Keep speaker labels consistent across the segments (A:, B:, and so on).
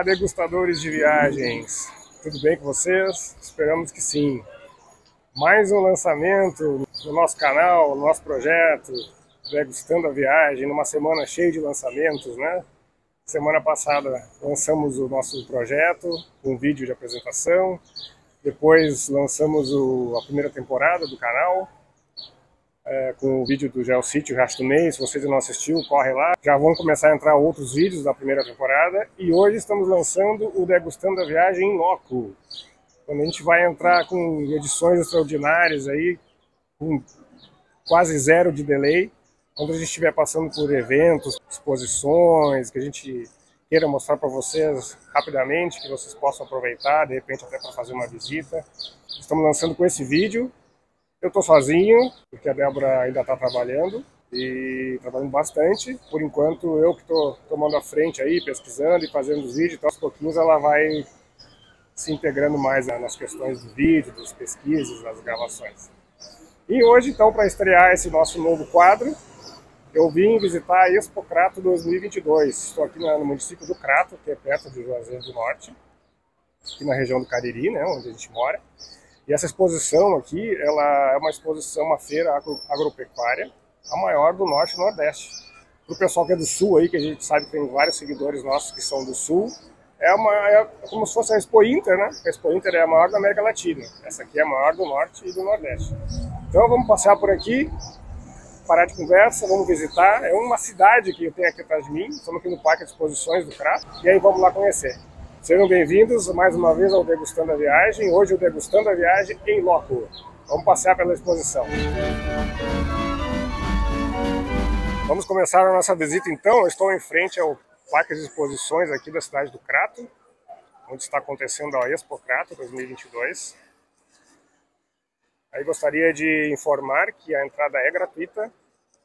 A: Olá, degustadores de viagens. Tudo bem com vocês? Esperamos que sim. Mais um lançamento no nosso canal, no nosso projeto, Degustando a Viagem, numa semana cheia de lançamentos, né? Semana passada lançamos o nosso projeto, um vídeo de apresentação. Depois lançamos o, a primeira temporada do canal, é, com o vídeo do Geocities Rastro Mês. Se você ainda não assistiu, corre lá. Já vão começar a entrar outros vídeos da primeira temporada. E hoje estamos lançando o Degustando a Viagem em Loco. Quando a gente vai entrar com edições extraordinárias aí, com quase zero de delay. Quando a gente estiver passando por eventos, exposições, que a gente queira mostrar para vocês rapidamente, que vocês possam aproveitar, de repente até para fazer uma visita. Estamos lançando com esse vídeo eu estou sozinho, porque a Débora ainda está trabalhando e trabalhando bastante. Por enquanto, eu que estou tomando a frente aí, pesquisando e fazendo os vídeos, então aos pouquinhos ela vai se integrando mais nas questões do vídeo, das pesquisas, das gravações. E hoje, então, para estrear esse nosso novo quadro, eu vim visitar a Expo Crato 2022. Estou aqui no município do Crato, que é perto de Juazeiro do Norte, aqui na região do Cariri, né, onde a gente mora. E essa exposição aqui, ela é uma exposição, uma feira agro, agropecuária, a maior do Norte e Nordeste. Para o pessoal que é do Sul aí, que a gente sabe que tem vários seguidores nossos que são do Sul, é, uma, é como se fosse a Expo Inter, né? A Expo Inter é a maior da América Latina. Essa aqui é a maior do Norte e do Nordeste. Então vamos passear por aqui, parar de conversa, vamos visitar. É uma cidade que eu tenho aqui atrás de mim. Estamos aqui no Parque de Exposições do Crato. E aí vamos lá conhecer. Sejam bem-vindos mais uma vez ao Degustando a Viagem. Hoje o Degustando a Viagem em loco. Vamos passear pela exposição. Vamos começar a nossa visita então. Eu estou em frente ao Parque de Exposições aqui da cidade do Crato, onde está acontecendo a Expo Crato 2022. Aí gostaria de informar que a entrada é gratuita.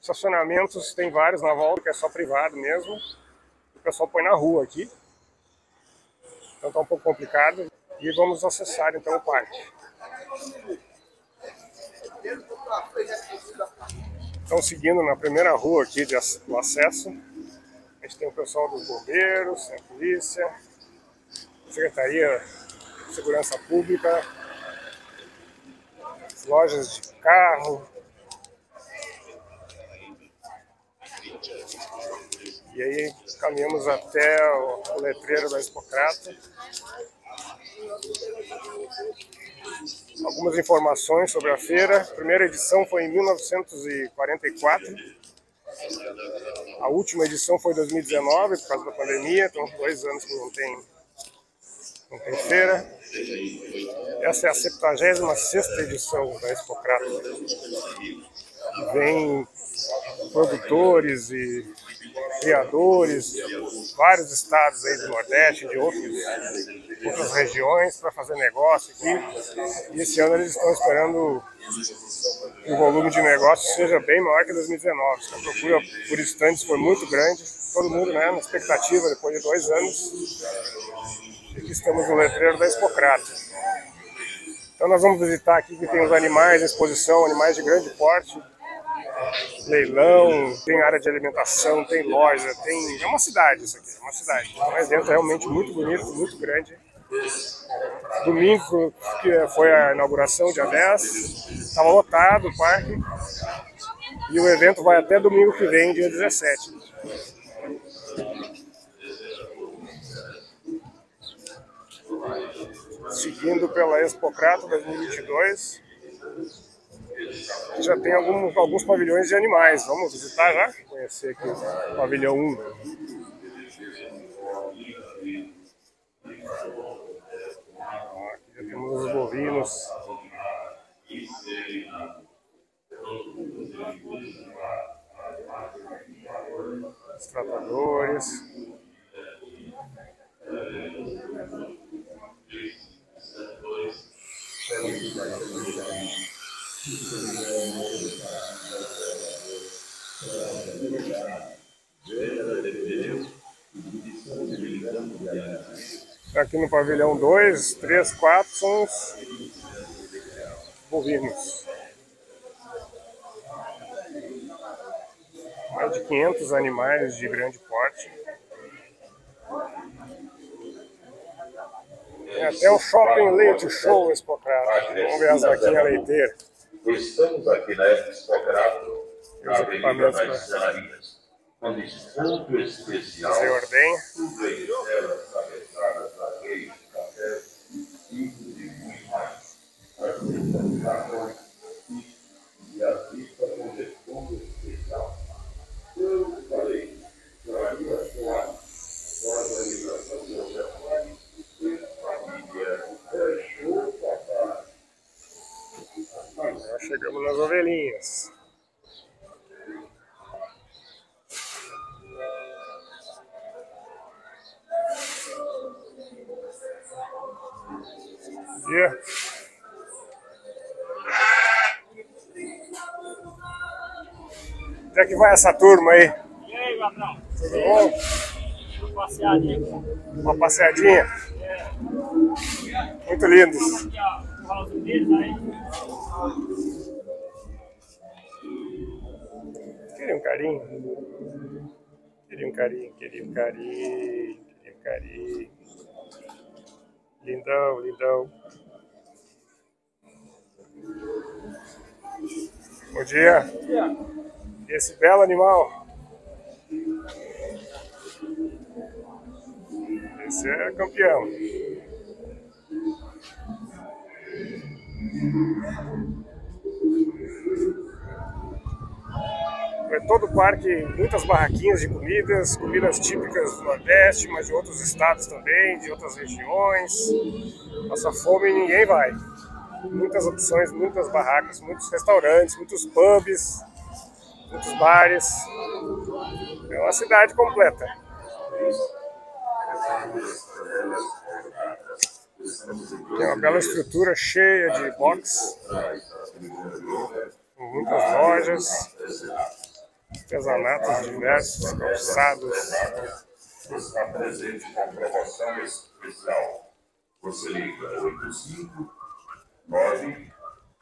A: Estacionamentos tem vários na volta, que é só privado mesmo. O pessoal põe na rua aqui. Então está um pouco complicado. E vamos acessar então o parque. Então seguindo na primeira rua aqui de, do acesso, a gente tem o pessoal dos bombeiros, a polícia, Secretaria de Segurança Pública, lojas de carro. E aí caminhamos até o letreiro da Expocrata. Algumas informações sobre a feira. A primeira edição foi em 1944. A última edição foi em 2019, por causa da pandemia, então dois anos que não tem, não tem feira. Essa é a 76 edição da Expocrata. Vem produtores e criadores, vários estados aí do Nordeste, de outros, outras regiões para fazer negócio aqui. E esse ano eles estão esperando que o volume de negócios seja bem maior que 2019. A procura por estantes foi muito grande, todo mundo né, na expectativa depois de dois anos. Aqui estamos no letreiro da Expocrata. Então nós vamos visitar aqui que tem os animais em exposição, animais de grande porte, leilão, tem área de alimentação, tem loja, tem. É uma cidade isso aqui, é uma cidade. É um evento realmente muito bonito, muito grande. Domingo, que foi a inauguração, dia 10, estava lotado o parque. E o evento vai até domingo que vem, dia 17. Seguindo pela Expocrato 2022 já tem alguns, alguns pavilhões de animais. Vamos visitar já? Conhecer aqui o pavilhão 1. Aqui já temos os bovinos. Os tratadores. Aqui no pavilhão 2, 3, 4 são os bovinos. Mais de 500 animais de grande porte. Tem até um shopping leite show Expocrato. Vamos ver as vaquinhas leiteiras.
B: Estamos aqui na Expocrato, na Avenida das com desconto especial.
A: Sem ordenha.
B: Tudo em telas, cabeçadas, zagueiros, café e muito mais. Apresentação e assista com desconto especial. Eu falei, traria sua organização social e família. É show, papai.
A: Já chegamos nas ovelhinhas. Yeah. Onde é que vai essa turma aí?
C: E aí?
A: Tudo bom?
C: Uma passeadinha.
A: Uma passeadinha? Muito lindos. Queria um carinho. Queria um carinho, queria um carinho, queria um carinho. Lindão, lindão. Bom dia. E esse belo animal? Esse é campeão. É todo o parque, muitas barraquinhas de comidas, comidas típicas do Nordeste, mas de outros estados também, de outras regiões. Nossa fome ninguém vai. Muitas opções, muitas barracas, muitos restaurantes, muitos pubs, muitos bares. É uma cidade completa. Tem uma bela estrutura cheia de box, com muitas lojas artesanatos diversos, calçados.
B: está presente com promoção especial. Você liga 85 9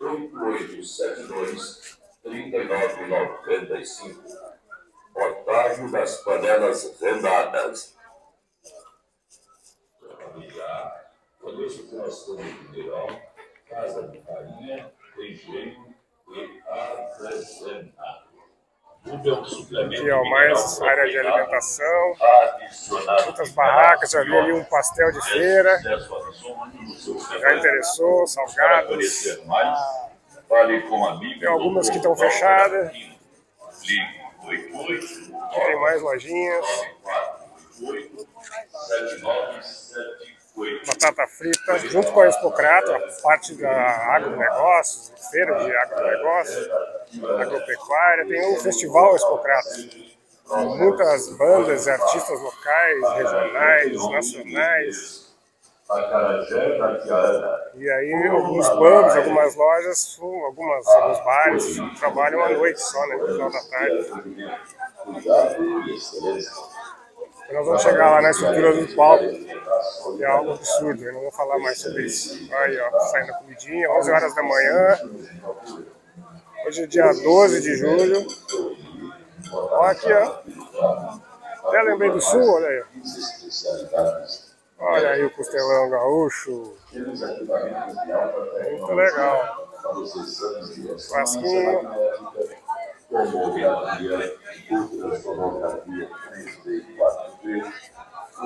B: 8872 3995. Otávio das Panelas Rendadas. De Mineirão, Casa de Farinha, Engenho e suplemento.
A: Aqui, ó, mais área de alimentação, muitas barracas, já vi ali um pastel de feira, já interessou, salgados. Tem algumas que estão fechadas.
B: Ligue 88
A: Aqui tem mais lojinhas,
B: 488 7978.
A: Batata frita, junto com a Expocrato, a parte da agronegócios, feira de agronegócios, agropecuária, tem o Festival Expocrato. Com muitas bandas artistas locais, regionais, nacionais. E aí alguns pubs, algumas lojas, algumas, alguns bares trabalham à noite só, né? No final da tarde.
B: E.
A: Nós vamos chegar lá na estrutura do palco, que é algo absurdo, eu não vou falar mais sobre isso. Aí, ó, saindo a comidinha, 11 horas da manhã. Hoje é dia 12 de julho. Ó, aqui, ó. Até lembrei do sul, olha aí. Olha aí o costelão gaúcho. Muito legal. Churrasquinho.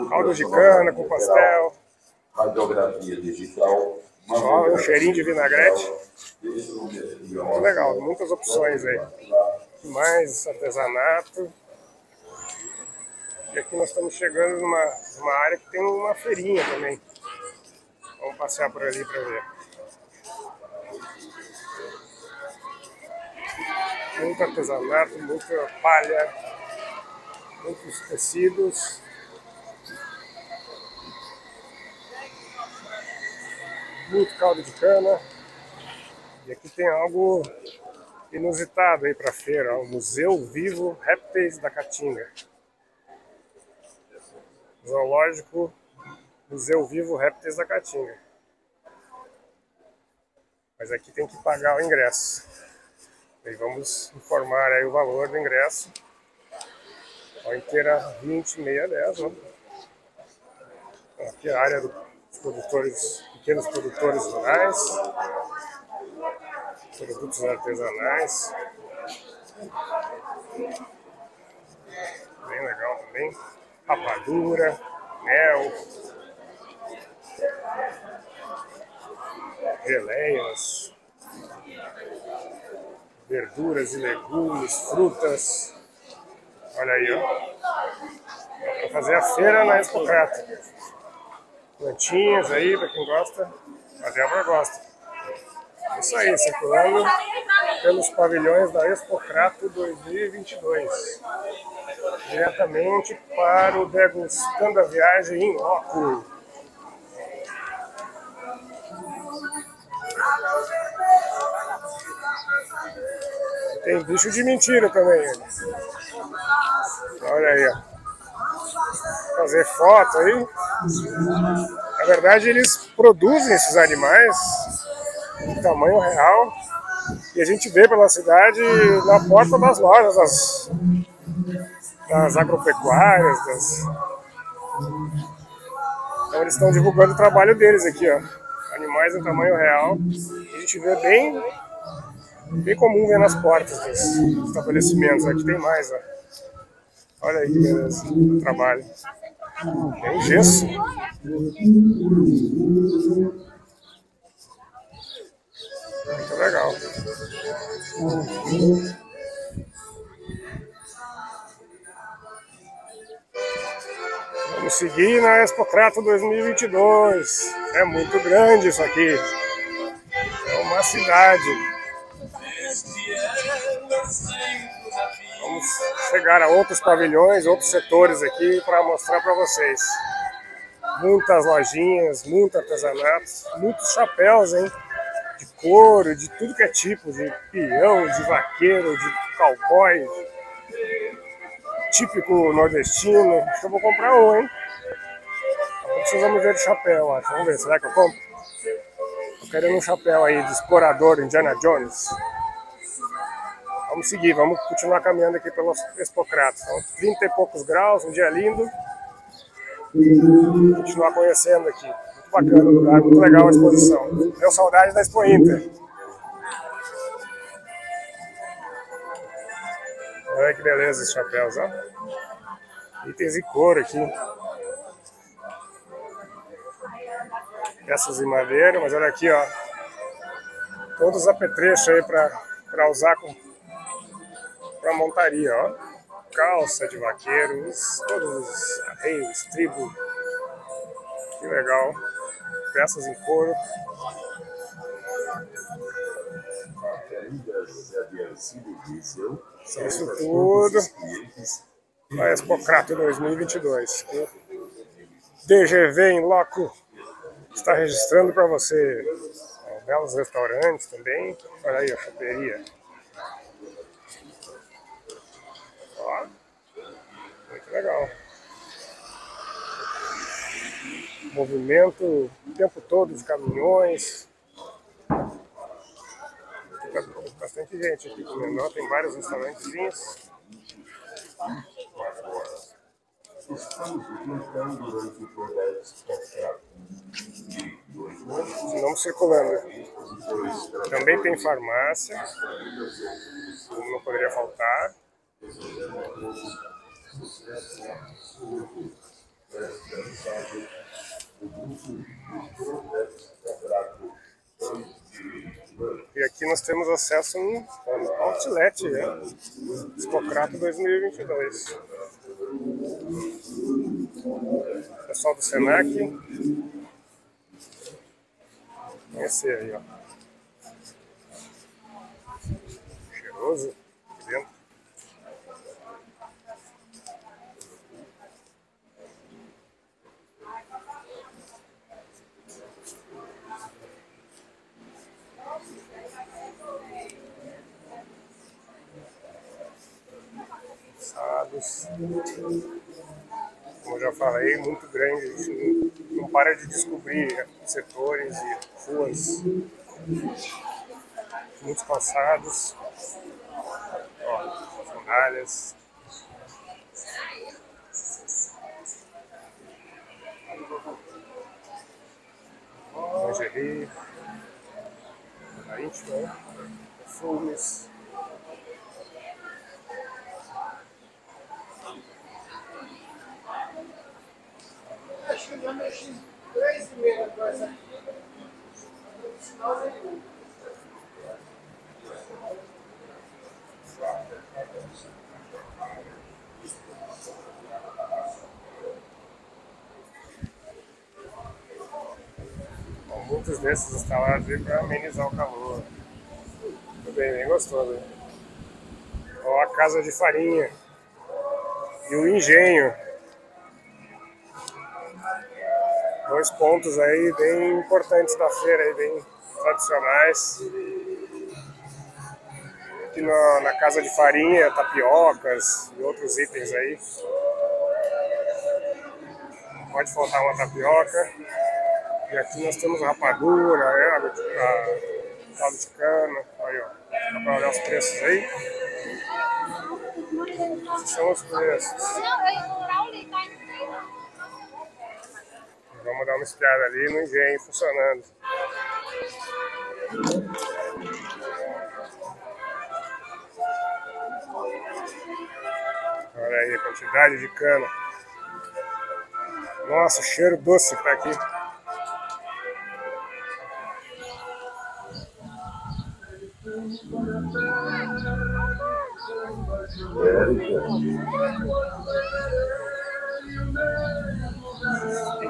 A: Caldo de cana com pastel.
B: Radiografia digital.
A: Um cheirinho de vinagrete. Muito legal, muitas opções aí. Mais artesanato. E aqui nós estamos chegando numa, numa área que tem uma feirinha também. Vamos passear por ali para ver. Muito artesanato, muita palha, muitos tecidos. Muito caldo de cana. E aqui tem algo inusitado aí para feira, ó, o Museu Vivo Répteis da Caatinga. Zoológico Museu Vivo Répteis da Caatinga. Mas aqui tem que pagar o ingresso. E vamos informar aí o valor do ingresso. Ó, inteira 20, meia 10, ó. Aqui a área do Os produtores, pequenos produtores rurais, produtos artesanais. Bem legal também. Rapadura, mel, geleias, verduras e legumes, frutas. Olha aí, ó. Para fazer a feira na Expo Crato. Plantinhas aí, para quem gosta. A Débora gosta. Isso aí, circulando pelos pavilhões da Expo Crato 2022. Diretamente para o Degustando a Viagem em Loco. Tem bicho de mentira também. Olha aí, ó. Fazer foto aí. Na verdade, eles produzem esses animais em tamanho real. E a gente vê pela cidade na porta das lojas, das, das agropecuárias. Das... Então eles estão divulgando o trabalho deles aqui, ó. Animais em tamanho real. A gente vê bem bem comum ver nas portas dos estabelecimentos. Aqui tem mais, ó. Olha aí o trabalho. Tem gesso. Muito legal. Vamos seguir na Expocrato 2022. É muito grande isso aqui. É uma cidade. Chegar a outros pavilhões, outros setores aqui para mostrar para vocês. Muitas lojinhas, muito artesanato, muitos chapéus, hein? De couro, de tudo que é tipo, de peão, de vaqueiro, de cowboy, típico nordestino. Acho que eu vou comprar um, hein? Precisamos ver de chapéu, acho. Vamos ver, será que eu compro? Tô querendo um chapéu aí de explorador Indiana Jones. Vamos seguir, vamos continuar caminhando aqui pelo Expocrato. São 30 e poucos graus, um dia lindo. Continuar conhecendo aqui. Muito bacana o lugar, muito legal a exposição. Deu saudade da Expo Inter. Olha que beleza esses chapéus, ó. Itens de couro aqui. Peças de madeira, mas olha aqui, ó. Todos os apetrechos aí para usar com para montaria, ó. Calça de vaqueiros, todos os arreios, tribo. Que legal. Peças em couro. Isso tudo. A Expocrato 2022. DGV em loco está registrando para você. Belos restaurantes também. Olha aí a choperia. Legal. Movimento o tempo todo de caminhões. Bastante gente aqui comendo. Tem vários restaurantezinhos. Não circulando. Também tem farmácia, não poderia faltar. E aqui nós temos acesso a um outlet, né? Expocrato 2022. Pessoal do Senac. Esse aí, ó. Cheiroso. Como eu já falei, muito grande, a gente não, para de descobrir setores e ruas muito passados. Ó, sandálias. lingerie, da íntima, perfumes.
D: Três coisa. Sinal
A: muitos desses instalados aí para amenizar o calor. Muito bem, bem gostoso. Hein? Ó, a casa de farinha e o engenho. Pontos aí bem importantes da feira, aí, bem tradicionais. Aqui na, na casa de farinha, tapiocas e outros itens aí. Pode faltar uma tapioca. E aqui nós temos rapadura, é, água de, a, caldo de cana. Aí, ó. Dá pra olhar os preços aí. Esses são os preços. Vamos dar uma espiada ali no engenho funcionando. Olha aí a quantidade de cana. Nossa, cheiro doce que tá aqui.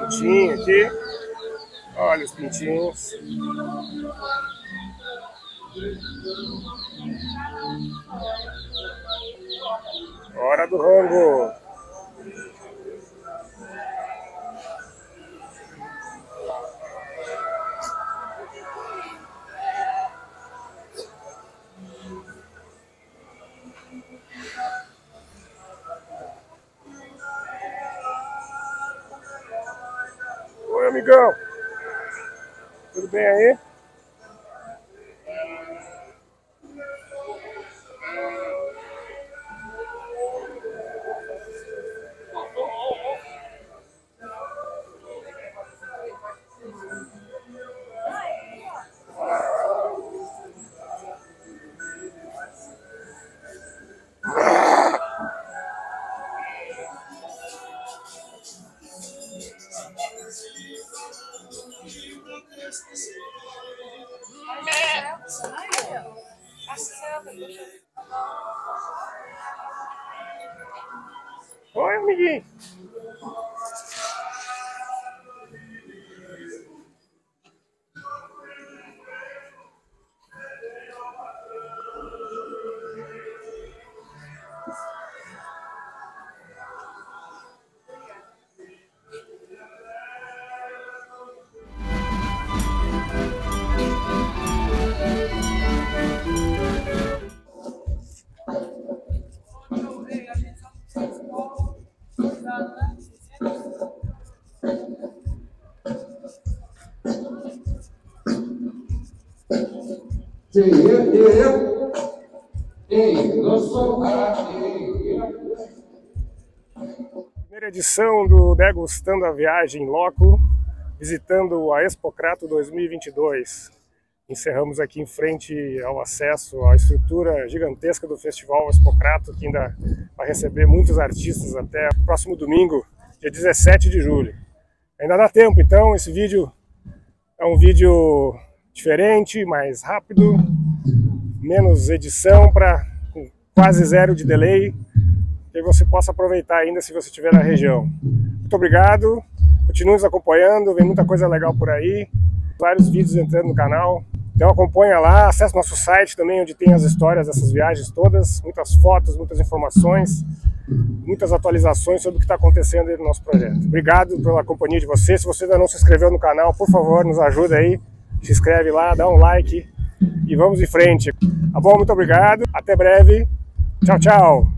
A: Pintinho aqui. Olha os pintinhos. Hora do rango. Oi, amigão. Tudo bem aí? Primeira edição do Degustando a Viagem Loco, visitando a Expocrato 2022. Encerramos aqui em frente ao acesso à estrutura gigantesca do Festival Expocrato, que ainda vai receber muitos artistas até o próximo domingo, dia 17 de julho. Ainda dá tempo, então esse vídeo é um vídeo diferente, mais rápido, menos edição para quase zero de delay, que você possa aproveitar ainda se você estiver na região. Muito obrigado, continue nos acompanhando, vem muita coisa legal por aí, vários vídeos entrando no canal. Então acompanha lá, acesse nosso site também, onde tem as histórias dessas viagens todas, muitas fotos, muitas informações, muitas atualizações sobre o que está acontecendo aí no nosso projeto. Obrigado pela companhia de vocês. Se você ainda não se inscreveu no canal, por favor, nos ajuda aí. Se inscreve lá, dá um like e vamos em frente. Tá bom? Muito obrigado. Até breve. Tchau, tchau.